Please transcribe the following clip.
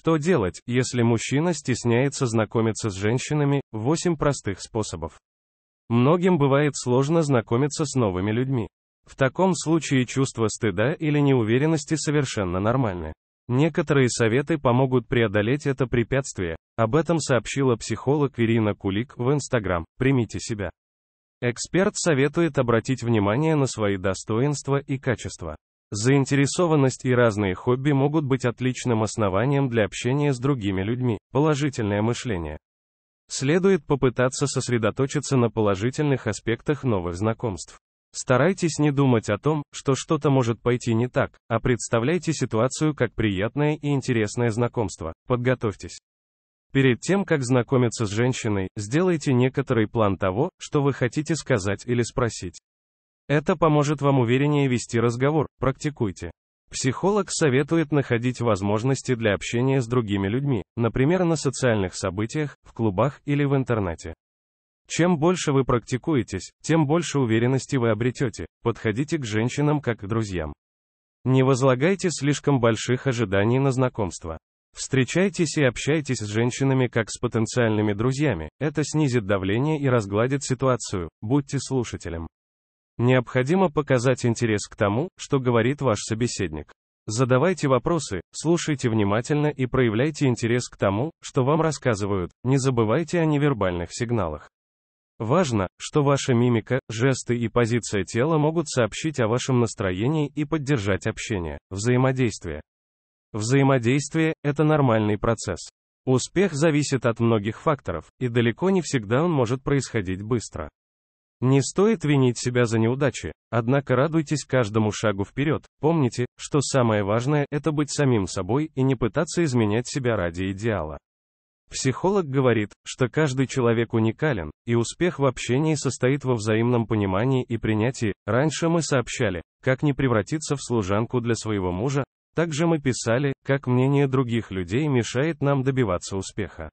Что делать, если мужчина стесняется знакомиться с женщинами? 8 простых способов. Многим бывает сложно знакомиться с новыми людьми. В таком случае чувство стыда или неуверенности совершенно нормальны. Некоторые советы помогут преодолеть это препятствие. Об этом сообщила психолог Ирина Кулик в Инстаграм. Примите себя. Эксперт советует обратить внимание на свои достоинства и качества. Заинтересованность и разные хобби могут быть отличным основанием для общения с другими людьми. Положительное мышление. Следует попытаться сосредоточиться на положительных аспектах новых знакомств. Старайтесь не думать о том, что что-то может пойти не так, а представляйте ситуацию как приятное и интересное знакомство. Подготовьтесь. Перед тем, как знакомиться с женщиной, сделайте некоторый план того, что вы хотите сказать или спросить. Это поможет вам увереннее вести разговор, практикуйте. Психолог советует находить возможности для общения с другими людьми, например, на социальных событиях, в клубах или в интернете. Чем больше вы практикуетесь, тем больше уверенности вы обретете. Подходите к женщинам как к друзьям. Не возлагайте слишком больших ожиданий на знакомство. Встречайтесь и общайтесь с женщинами как с потенциальными друзьями. Это снизит давление и разгладит ситуацию. Будьте слушателем. Необходимо показать интерес к тому, что говорит ваш собеседник. Задавайте вопросы, слушайте внимательно и проявляйте интерес к тому, что вам рассказывают, не забывайте о невербальных сигналах. Важно, что ваша мимика, жесты и позиция тела могут сообщить о вашем настроении и поддержать общение, взаимодействие. Взаимодействие – это нормальный процесс. Успех зависит от многих факторов, и далеко не всегда он может происходить быстро. Не стоит винить себя за неудачи, однако радуйтесь каждому шагу вперед. Помните, что самое важное – это быть самим собой и не пытаться изменять себя ради идеала. Психолог говорит, что каждый человек уникален, и успех в общении состоит во взаимном понимании и принятии. Раньше мы сообщали, как не превратиться в служанку для своего мужа, также мы писали, как мнение других людей мешает нам добиваться успеха.